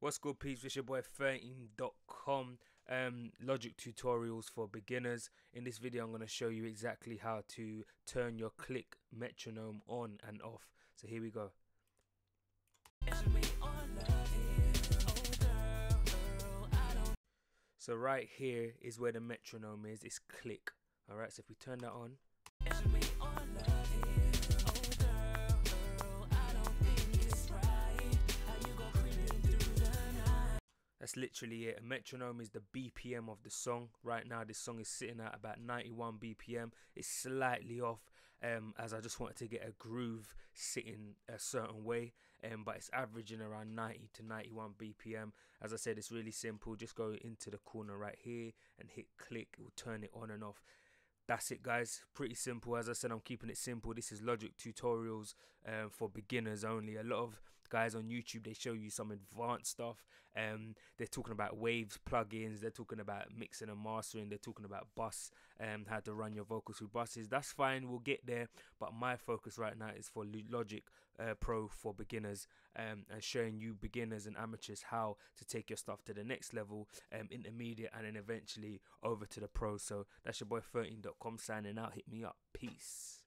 What's good, peeps? It's your boy 13.com. Um, logic tutorials for beginners. In this video, I'm going to show you exactly how to turn your click metronome on and off. So here we go. So right here is where the metronome is. It's click. All right. So if we turn that on. That's literally it. A metronome is the BPM of the song. Right now, this song is sitting at about 91 BPM. It's slightly off, um, as I just wanted to get a groove sitting a certain way, um, but it's averaging around 90 to 91 BPM. As I said, it's really simple. Just go into the corner right here and hit click. It will turn it on and off that's it guys. Pretty simple. As i said i'm keeping it simple. This is logic tutorials um, for beginners only. A lot of guys on youtube they show you some advanced stuff. Um, they're talking about waves plugins. They're talking about mixing and mastering. They're talking about bus and um, how to run your vocals through buses. That's fine. We'll get there. But my focus right now is for logic uh, pro for beginners um, and showing you beginners and amateurs how to take your stuff to the next level um, intermediate and then eventually over to the pro. So that's your boy 13 Come signing out. Hit me up. Peace.